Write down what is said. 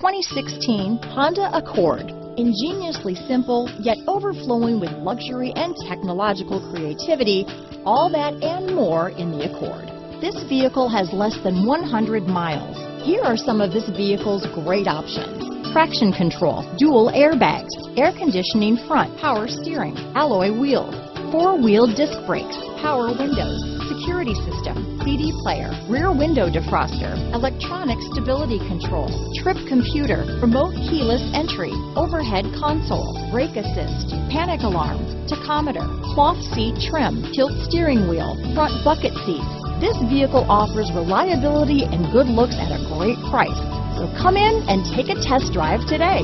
2016 Honda Accord. Ingeniously simple, yet overflowing with luxury and technological creativity, all that and more in the Accord. This vehicle has less than 100 miles. Here are some of this vehicle's great options. Traction control, dual airbags, air conditioning front, power steering, alloy wheels, four-wheel disc brakes, power windows, CD player, rear window defroster, electronic stability control, trip computer, remote keyless entry, overhead console, brake assist, panic alarm, tachometer, cloth seat trim, tilt steering wheel, front bucket seats. This vehicle offers reliability and good looks at a great price. So come in and take a test drive today.